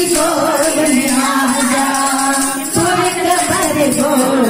गोद में आ जा तू एक भर गोद में आ जा